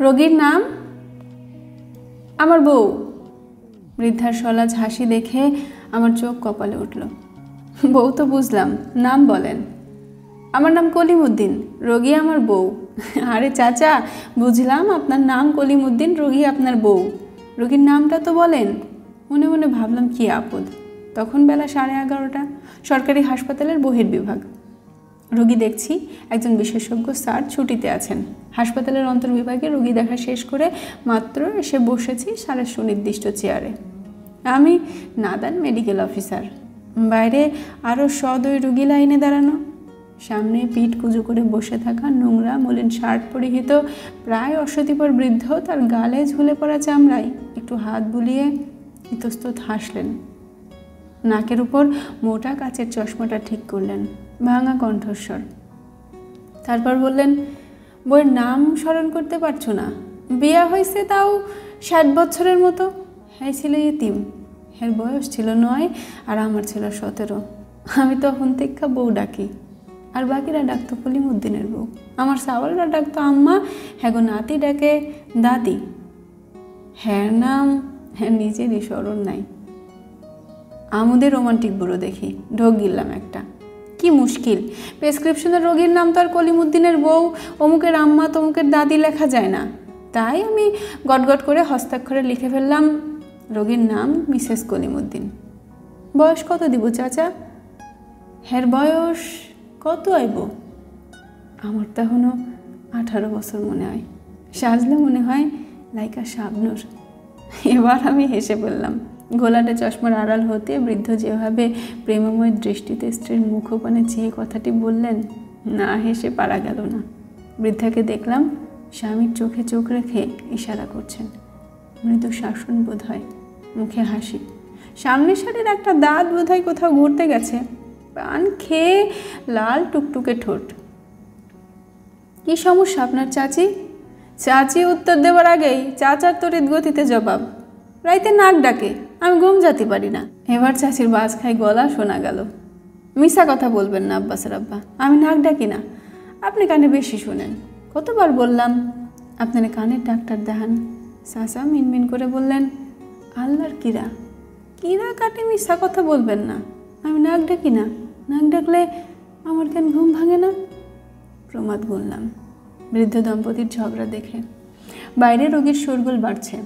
রোগীর নাম? আমার বউ। বৃদ্ধার সলাজ হাসি দেখে আমার চোখ কপালে উঠল। বউ তো বুঝলাম, নাম বলেন। আমার নাম কলিমুদ্দিন, রোগী আমার বউ। আরে চাচা, বুঝলাম আপনার নাম কলিমুদ্দিন, রোগী আপনার বউ। রোগীর নামটা তো বলেন। মনে মনে ভাবলাম কি আপদ। তখন বেলা সাড়ে এগারোটা। সরকারি হাসপাতালের বহির্বিভাগ। রোগী দেখছি, একজন বিশেষজ্ঞ স্যার ছুটিতে আছেন। হাসপাতালের অন্তর্বিভাগে রোগী দেখা শেষ করে মাত্র এসে বসেছি স্যারের সুনির্দিষ্ট চেয়ারে। আমি নাদান মেডিকেল অফিসার। বাইরে আরও সদয় রুগী লাইনে দাঁড়ানো। সামনে পিঠ কুজু করে বসে থাকা নোংরা মলিন শার্ট পরিহিত, প্রায় অসতিপর বৃদ্ধ তার গালে ঝুলে পড়া চামড়ায় একটু হাত বুলিয়ে ইতস্তত হাসলেন। নাকের উপর মোটা কাচের চশমাটা ঠিক করলেন। ভাঙা কণ্ঠস্বর। তারপর বললেন বইয়ের নাম স্মরণ করতে পারছ না। বিয়া হয়েছে তাও ষাট বছরের মতো। হ্যাঁ ছিল ইতিম। এর বয়স ছিল নয় আর আমার ছিল সতেরো। আমি তখন থেকে বউ ডাকি। আর বাকিরা ডাকতো কলিমুদ্দিনের বউ। আমার সাওয়ালরা ডাকতো আম্মা হ্যাঁ নাতি ডাকে দাদি। হ্যাঁ নাম হ্যাঁ নিজেরই স্মরণ নাই। আমুদের রোমান্টিক বুড়ো দেখি, ঢোক গিললাম একটা। কি মুশকিল? প্রেসক্রিপশনের রোগীর নাম তো আর কলিমুদ্দিনের বউ, অমুকের আম্মা, তমুকের দাদি লেখা যায় না। তাই আমি গটগট করে হস্তাক্ষরে লিখে ফেললাম, রোগীর নাম মিসেস কলিমুদ্দিন। বয়স কত দিব চাচা? হের বয়স কত আইব? আমার তখনও আঠারো বছর মনে হয়। সাজলে মনে হয় লাইকা শাবনুর। এবার আমি হেসে বললাম গোলাটে চশমার আড়াল হতে বৃদ্ধ যেভাবে প্রেমময় দৃষ্টিতে স্ত্রীর মুখোপানে চেয়ে কথাটি বললেন, না হেসে পারা গেল না। বৃদ্ধাকে দেখলাম স্বামীর চোখে চোখ রেখে ইশারা করছেন। মৃদু শাসন বোধ হয় মুখে হাসি। সামনের সারির একটা দাঁত বোধ হয় কোথাও ঘুরতে গেছে। পান খেয়ে লাল টুকটুকে ঠোঁট। কি সমস্যা আপনার চাচি? চাচি উত্তর দেওয়ার আগেই চাচার তরিত গতিতে জবাব। রাইতে নাক ডাকে, আমি ঘুম যাতে পারি না। এবার চাষির বাজ খাই গলা শোনা গেল। মিশা কথা বলবেন না আব্বাসের আব্বা, আমি নাক ডাকি না। আপনি কানে বেশি শোনেন। কতবার বললাম, আপনার কানের ডাক্তার দেখান। চাচা মিনমিন করে বললেন, আল্লাহর কিরা? কিরা কাটে মিশা কথা বলবেন না। আমি নাক ডাকি না। নাক ডাকলে আমার কেন ঘুম ভাঙে না? প্রমাদ বললাম, বৃদ্ধ দম্পতির ঝগড়া দেখে। বাইরে রোগীর শোরগোল বাড়ছে।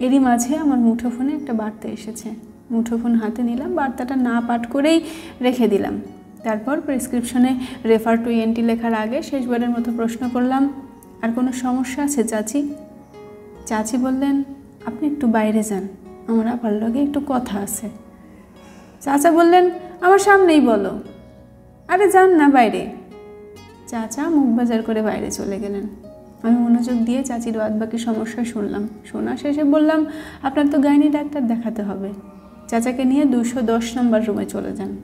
এরই মাঝে আমার মুঠোফোনে একটা বার্তা এসেছে। মুঠোফোন হাতে নিলাম, বার্তাটা না পাঠ করেই রেখে দিলাম। তারপর প্রেসক্রিপশনে রেফার টু এনটি লেখার আগে শেষবারের মতো প্রশ্ন করলাম, আর কোনো সমস্যা আছে, চাচি? চাচি বললেন, আপনি একটু বাইরে যান, আমার আপার লগে একটু কথা আছে। চাচা বললেন, আমার সামনেই বলো। আরে যান না বাইরে। চাচা মুখ বাজার করে বাইরে চলে গেলেন। আমি মনোযোগ দিয়ে চাচির বাদ বাকি সমস্যা শুনলাম। শোনা শেষে বললাম, আপনার তো গাইনি ডাক্তার দেখাতে হবে। চাচাকে নিয়ে দুশো দশ নম্বর রুমে চলে যান।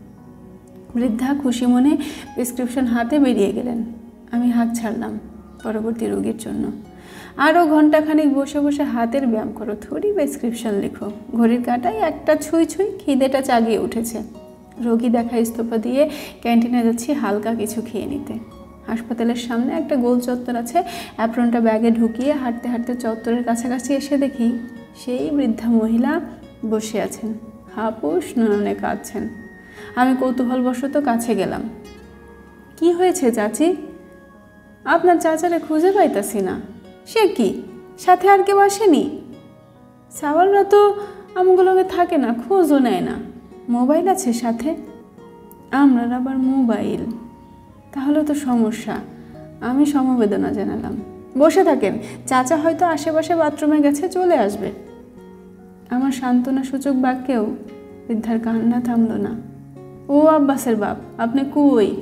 বৃদ্ধা খুশি মনে প্রেসক্রিপশন হাতে বেরিয়ে গেলেন। আমি হাত ছাড়লাম পরবর্তী রোগীর জন্য। আরও ঘন্টাখানিক বসে বসে হাতের ব্যায়াম করো, থোড়ি প্রেসক্রিপশন লিখো। ঘড়ির কাটায় একটা ছুঁই ছুঁই খিদেটা চাগিয়ে উঠেছে। রোগী দেখা ইস্তফা দিয়ে ক্যান্টিনে যাচ্ছি হালকা কিছু খেয়ে নিতে। হাসপাতালের সামনে একটা গোল চত্বর আছে। অ্যাপ্রনটা ব্যাগে ঢুকিয়ে হাঁটতে হাঁটতে চত্বরের কাছাকাছি এসে দেখি সেই বৃদ্ধা মহিলা বসে আছেন। হাপুস নননে কাঁদছেন। আমি কৌতূহলবশত কাছে গেলাম। কি হয়েছে চাচি? আপনার চাচারে খুঁজে পাইতাছি না। সে কি? সাথে আর কেউ আসেনি? সাওয়ালরা তো আমগুলোকে থাকে না, খোঁজও নেয় না। মোবাইল আছে সাথে? আমরা আবার মোবাইল? তাহলে তো সমস্যা। আমি সমবেদনা জানালাম। বসে থাকেন। চাচা হয়তো আশেপাশে বাথরুমে গেছে, চলে আসবে। আমার সান্ত্বনা সূচক বাক্যেও বৃদ্ধার কান্না থামলো না। ও আব্বাসের বাপ, আপনি কুই?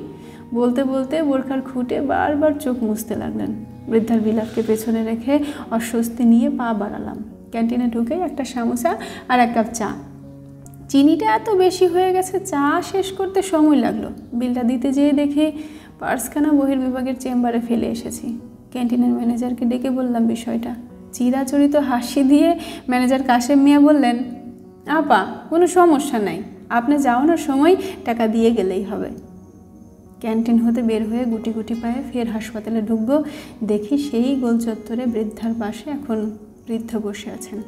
বলতে বলতে বোরখার খুঁটে বারবার চোখ মুছতে লাগলেন। বৃদ্ধার বিলাপকে পেছনে রেখে অস্বস্তি নিয়ে পা বাড়ালাম। ক্যান্টিনে ঢুকে একটা সামোসা আর এক কাপ চা। চিনিটা এত বেশি হয়ে গেছে, চা শেষ করতে সময় লাগল। বিলটা দিতে যেয়ে দেখে পার্সখানা বহির্বিভাগের চেম্বারে ফেলে এসেছি। ক্যান্টিনের ম্যানেজারকে ডেকে বললাম বিষয়টা। চিরাচরিত হাসি দিয়ে ম্যানেজার কাশেম মিয়া বললেন, আপা, কোনো সমস্যা নাই। আপনি যাওয়ানোর সময় টাকা দিয়ে গেলেই হবে। ক্যান্টিন হতে বের হয়ে গুটি গুটি পায়ে ফের হাসপাতালে ঢুকবো। দেখি সেই গোল চত্বরে বৃদ্ধার পাশে এখন বৃদ্ধ বসে আছেন।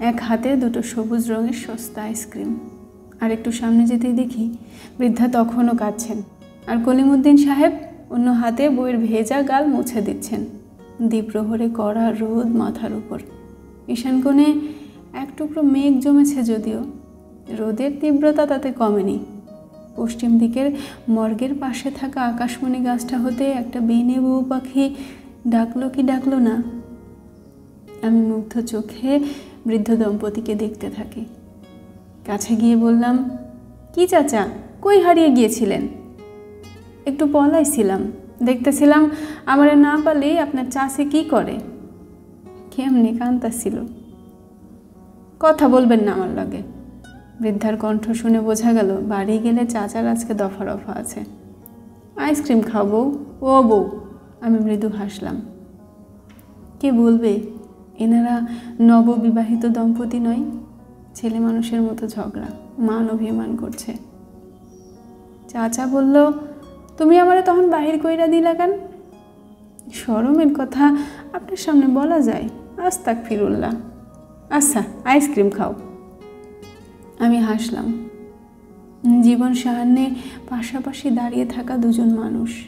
এক হাতে দুটো সবুজ রঙের সস্তা আইসক্রিম। আর একটু সামনে যেতেই দেখি বৃদ্ধা তখনও কাঁদছেন। আর কলিমুদ্দিন সাহেব অন্য হাতে বইয়ের ভেজা গাল মুছে দিচ্ছেন দ্বীপ্রহরে কড়া রোদ মাথার উপর। ঈশান কোণে এক টুকরো মেঘ জমেছে যদিও, রোদের তীব্রতা তাতে কমেনি। পশ্চিম দিকের মর্গের পাশে থাকা আকাশমণি গাছটা হতে একটা বেনে বউ পাখি ডাকলো কি ডাকলো না। আমি মুগ্ধ চোখে বৃদ্ধ দম্পতিকে দেখতে থাকি। কাছে গিয়ে বললাম, কি চাচা, কই হারিয়ে গিয়েছিলেন? একটু পলাইছিলাম দেখতেছিলাম আমারে না পারলেই আপনার চাষে কি করে? কেমনি কান্তাছিল কথা বলবেন না আমার লগে। বৃদ্ধার কণ্ঠ শুনে বোঝা গেল, বাড়ি গেলে চাচার আজকে দফা রফা আছে। আইসক্রিম খাব ও বউ, আমি মৃদু হাসলাম। কে বলবে? এনারা নববিবাহিত দম্পতি নয়। ছেলে মানুষের মতো ঝগড়া, মান অভিমান করছে। চাচা বলল তুমি আমারে তখন বাহির কইরা দিলা কেন? সরমের কথা আপনার সামনে বলা যায়। আস্তাক ফিরুল্লাহ আচ্ছা আইসক্রিম খাও। আমি হাসলাম। জীবন সাহান্যে পাশাপাশি দাঁড়িয়ে থাকা দুজন মানুষ।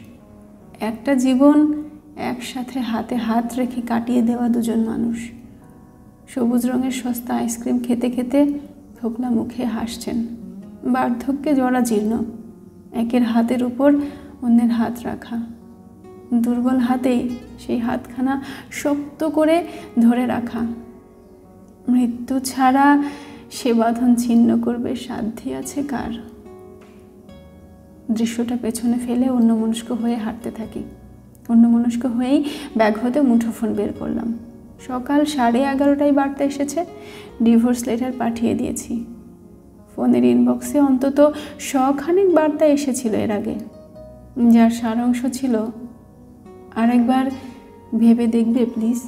একটা জীবন একসাথে হাতে হাত রেখে কাটিয়ে দেওয়া দুজন মানুষ। সবুজ রঙের সস্তা আইসক্রিম খেতে খেতে থোকলা মুখে হাসছেন। বার্ধক্যে জড়া জীর্ণ একের হাতের উপর অন্যের হাত রাখা। দুর্বল হাতেই সেই হাতখানা শক্ত করে ধরে রাখা। মৃত্যু ছাড়া সে বাঁধন ছিন্ন করবে সাধ্যি আছে কার? দৃশ্যটা পেছনে ফেলে অন্যমনস্ক হয়ে হাঁটতে থাকি। অন্যমনস্ক হয়েই ব্যাগ হতে মুঠোফোন বের করলাম। সকাল সাড়ে এগারোটায় বার্তা এসেছে। ডিভোর্স লেটার পাঠিয়ে দিয়েছি। ফোনের ইনবক্সে অন্তত শখানেক বার্তা এসেছিল এর আগে। যার সারাংশ ছিল, আরেকবার ভেবে দেখবে, প্লিজ।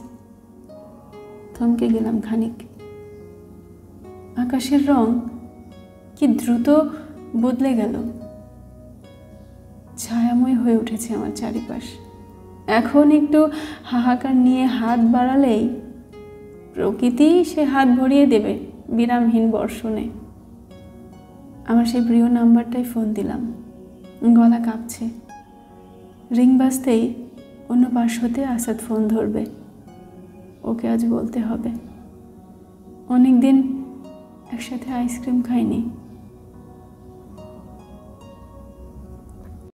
থমকে গেলাম খানিক। আকাশের রং কি দ্রুত বদলে গেল। ছায়াময় হয়ে উঠেছে আমার চারিপাশ। এখন একটু হাহাকার নিয়ে হাত বাড়ালেই প্রকৃতি সে হাত ভরিয়ে দেবে বিরামহীন বর্ষণে। আমার সেই প্রিয় নাম্বারটাই ফোন দিলাম। গলা কাঁপছে। রিং বাজতেই অন্য পাশ হতে আসাদ ফোন ধরবে। ওকে আজ বলতে হবে। অনেক দিন একসাথে আইসক্রিম খাইনি।